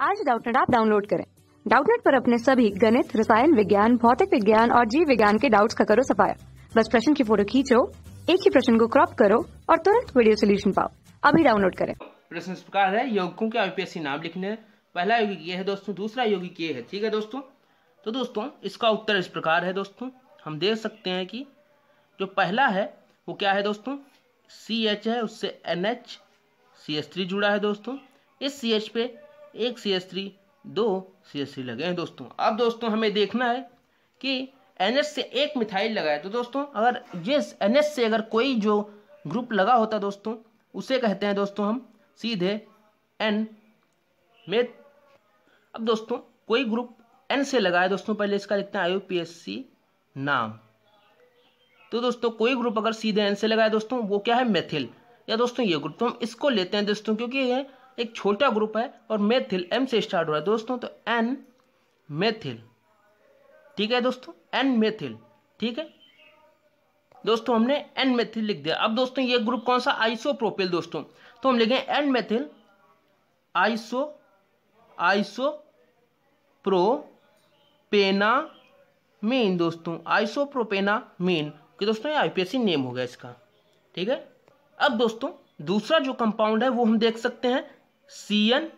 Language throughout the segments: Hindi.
आज डाउटनेट आप डाउनलोड करें। डाउटनेट पर अपने सभी गणित, रसायन विज्ञान, भौतिक विज्ञान और जीव विज्ञान के डाउट्स का करो सफाया। बस प्रश्न की फ़ोटो खींचो, एक ही प्रश्न को क्रॉप करो और तुरंत वीडियो सोल्यूशन पाओ। अभी डाउनलोड करें। प्रश्न इस प्रकार है, यौगिकों के यूपीएससी नाम लिखने। पहला यौगिक ये है दोस्तों, दूसरा यौगिक ये है। ठीक है दोस्तों? तो दोस्तों, इसका उत्तर इस प्रकार है दोस्तों। हम देख सकते हैं कि जो पहला है, वो क्या है दोस्तों? सी एच है, उससे N H C H three जुड़ा है दोस्तों। इस सी एच पे एक सी एस थ्री दो सी एस थ्री लगे हैं दोस्तों। अब दोस्तों हमें देखना है कि एन एस से एक मिथाइल लगा है। तो दोस्तों, अगर जिस एन एस से अगर कोई जो ग्रुप लगा होता दोस्तों, उसे कहते हैं दोस्तों हम सीधे एन में। अब दोस्तों, कोई ग्रुप एन से लगा है दोस्तों, पहले इसका लिखते हैं आई पी एस सी नाम। तो दोस्तों, कोई ग्रुप अगर सीधे एन से लगा है दोस्तों, वो क्या है? मेथिल या दोस्तों, ये ग्रुप तो हम इसको लेते हैं दोस्तों, क्योंकि ये एक छोटा ग्रुप है और मेथिल एम से स्टार्ट हो रहा है दोस्तों तो एन मेथिल ठीक है दोस्तों? एन मेथिल ठीक है? दोस्तों, हमने एन मेथिल लिख दिया। अब दोस्तों, ये ग्रुप कौन सा? आइसोप्रोपिल दोस्तों। तो हम लिखें N methyl iso iso propanamine दोस्तों आइसोप्रोपेना मीन कि दोस्तों ये आईपीएससी नेम हो गया इसका, ठीक है? अब दोस्तों, दूसरा जो कंपाउंड है, वो हम देख सकते हैं। C N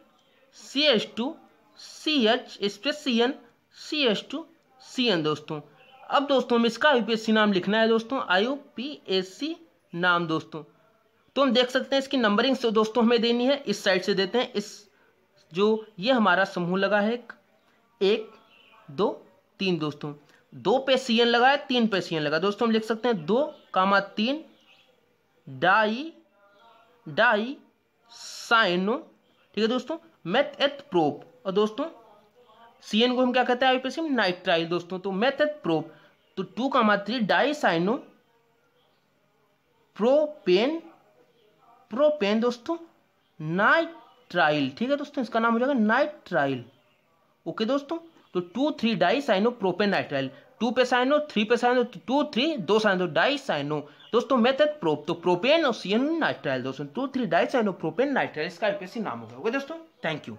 C H two C H space C N C H two C N दोस्तों। अब दोस्तों हम इसका यूपीएससी नाम लिखना है दोस्तों। आई पी एस सी नाम दोस्तों। तो हम देख सकते हैं इसकी नंबरिंग से दोस्तों हमें देनी है। इस साइड से देते हैं। इस जो ये हमारा समूह लगा है एक, एक दो तीन दोस्तों। दो पे सी एन लगा है तीन पे सी एन लगा दोस्तों हम लिख सकते हैं दो कामा तीन डाई डाई साइनो ठीक है दोस्तों? मेथ एथ प्रोप और दोस्तों सी एन को हम क्या कहते हैं? आईपीसी में नाइट्राइल दोस्तों। तो मेथ एथ प्रोप तो टू का मात्री डाई साइनो प्रोपेन प्रोपेन दोस्तों नाइट्राइल ठीक है दोस्तों? इसका नाम हो जाएगा नाइट्राइल ओके दोस्तों? तो two three di cyano propane nitrile two पे साइनो थ्री पे साइनो टू, थ्री, दो साइनो डाई साइनो दोस्तों मेथड प्रोप तो प्रोपेन और सीएन नाइट्राइल दोस्तों two three dicyano propane nitrile इसका यूपीएससी नाम होगा ओके दोस्तों थैंक यू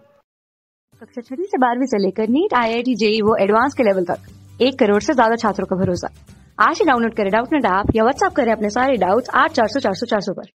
कक्षा छठी से बारहवीं से लेकर NEET I I T JEE वो एडवांस के लेवल तक। एक करोड़ से ज़्यादा छात्रों का भरोसा। आज ही डाउनलोड करें डाउट नेट ऐप या व्हाट्सएप करें अपने सारे डाउट्स आठ चार सौ चार सौ चार सौ पर।